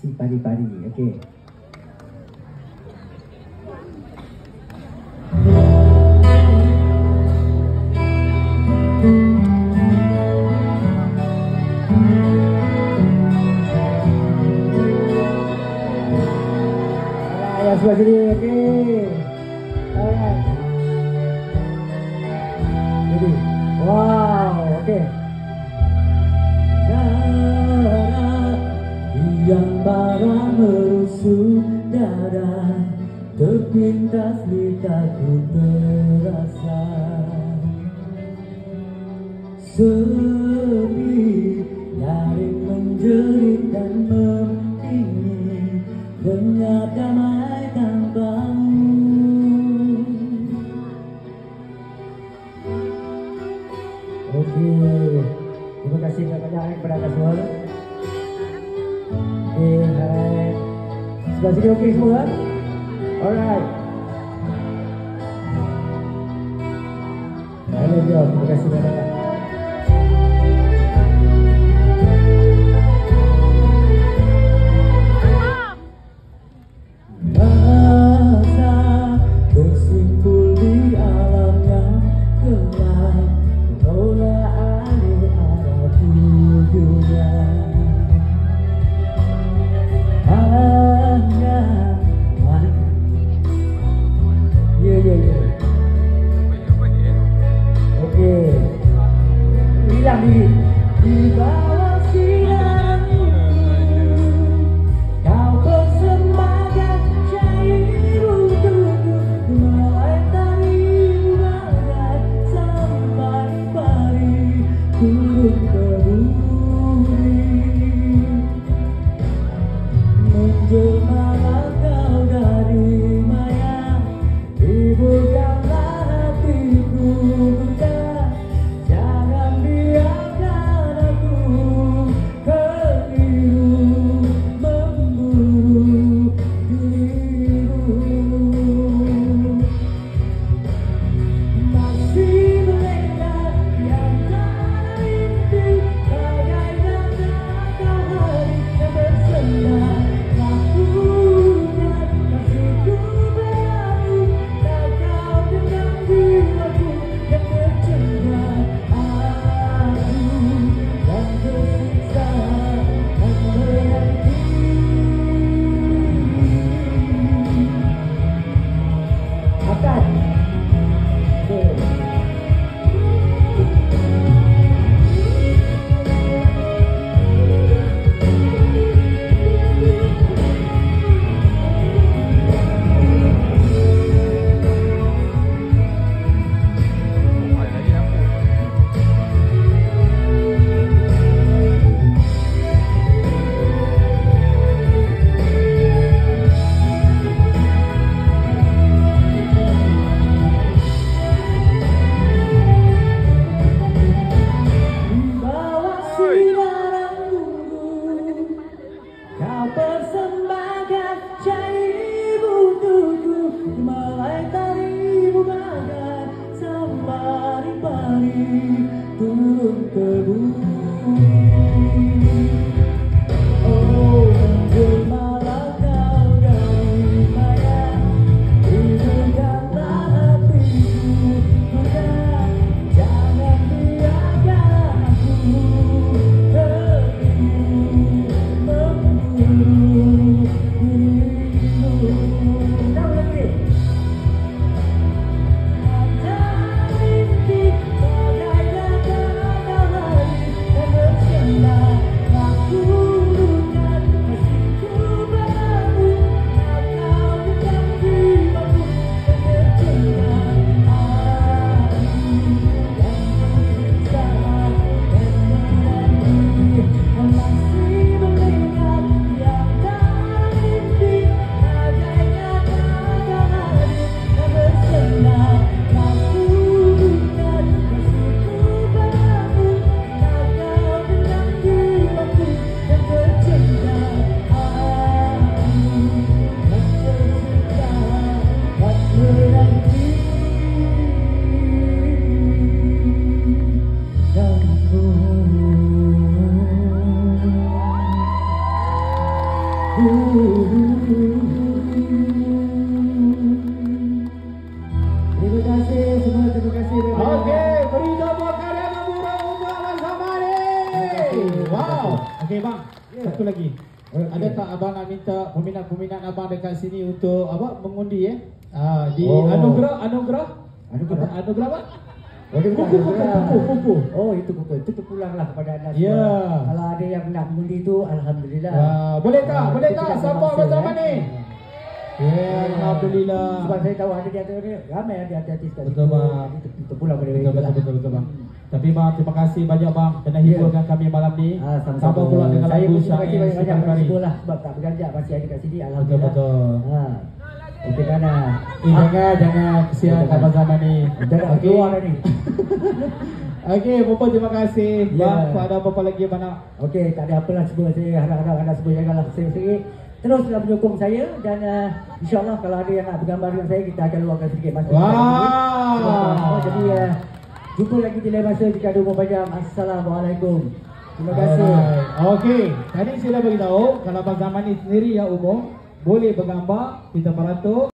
si pari oke Okey. Ya, sebelah sini. oke, Alright. Jadi, wow. Para merusuk dada Terpintas lidahku terasa. Selalu Does it okay semua. Kan? that? All right. Thank. Terima kasih banyak. Okey bang, satu lagi. Okey. Ada tak abang nak minta peminat-peminat abang dekat sini untuk apa mengundi eh? Ah di Oh. anugerah anugerah Anugerah? Apa? anugerah apa? Oh, dia Kuku, kuku, kuku, kuku. Oh, itu kuku. Itu terpulanglah kepada anda semua. Ya. Kalau ada yang nak mengundi itu, Alhamdulillah. Wah, boleh tak? Ah, Boleh tak? Siapa Zaman eh. ni? Ya, alhamdulillah. Sebab saya tahu ada di antara ni, ramai ada artis kat Betul. Bang. Itu terpulang pada Betul mereka betul lah. betul betul bang. Tapi bang terima kasih banyak bang kerana hiburkan kami malam ni. Ah, sama-sama. Pula dengan Saya lagu pun terima kasih Syair semua lah sebab tak berganjak masih ada kat sini alhamdulillah. betul. Ha. Okey kan ah. Eh jangan jangan kesian Jangan. Abang Zaman ni. Dah nak Okey. keluar dah ni. Okey, Bapa terima kasih. Ya. Bang, kau ada apa-apa lagi nak? Okey, tak ada apalah semua saya harap-harap anda semua janganlah sering-sering teruslah menyokong saya dan uh, insyaallah kalau ada yang nak bergambar dengan saya kita akan luangkan sedikit masa. Oh, jadi uh, jumpa lagi di lain masa jika ada umur panjang. Assalamualaikum. Terima kasih. Okey, tadi dah beritahu kalau Abang Zaman ni sendiri yang umum boleh bergambar kita beratur